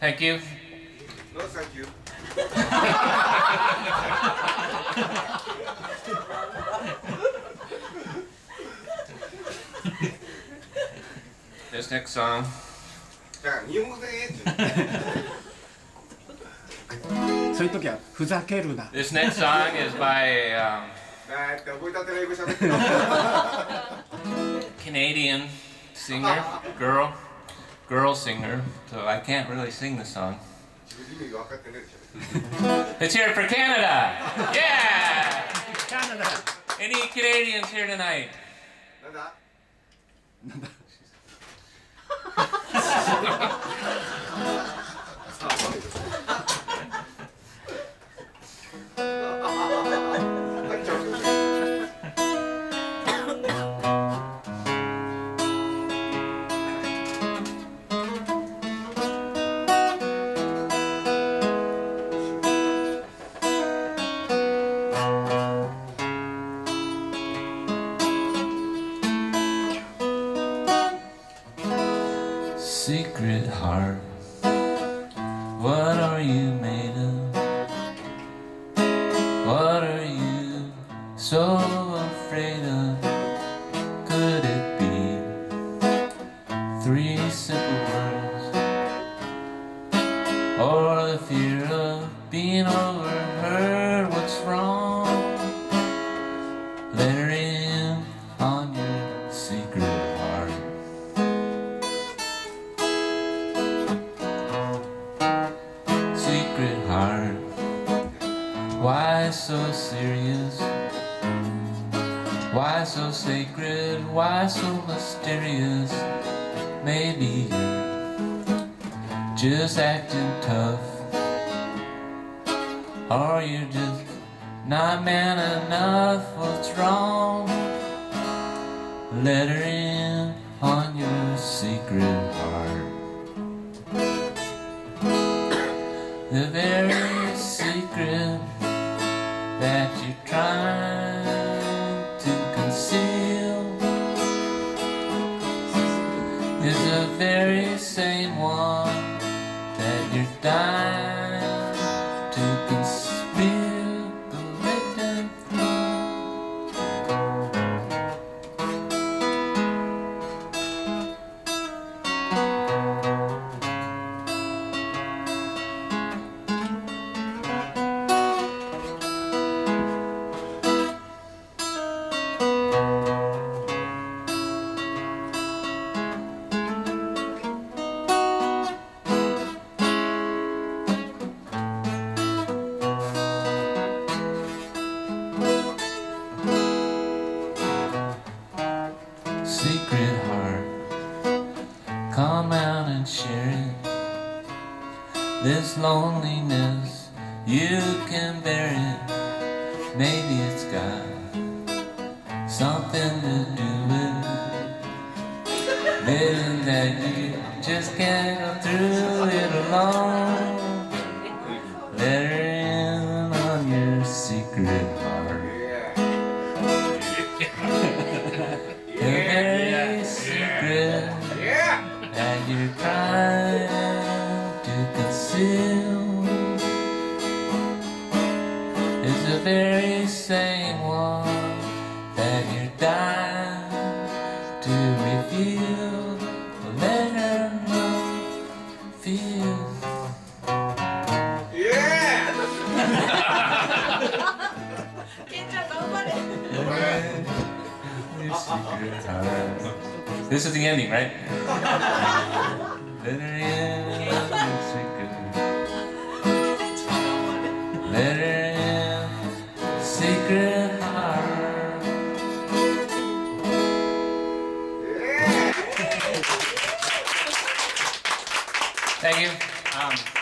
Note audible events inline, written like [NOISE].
Thank you. No, thank you. This next song だから日本語でええってそういう時はふざけるな This next song is by um, だって覚えたての英語喋ってる Canadian singer, girl, girl singer, so I can't really sing the song. [LAUGHS] It's here for Canada! Yeah! Canada! Any Canadians here tonight? [LAUGHS] Secret heart, what are you made of? What are you so afraid of? Could it be three simple words? Or the fear of being overheard? Why so serious? Why so sacred? Why so mysterious? Maybe you're just acting tough. Or you're just not man enough. What's wrong? Let her in on your secret heart. the very secret that you're trying to conceal is the very same one that you're dying to conceal. Secret heart. Come out and share it. This loneliness, you can bear it. Maybe it's got something to do with Maybe that you just can't go through it alone. Let her in on your secret that you're trying to conceal is the very same one that you're dying to reveal. Let her know, feel. Yeah! [LAUGHS] This is the ending, right? Let her in. Let her in, secret heart. Thank you. Um,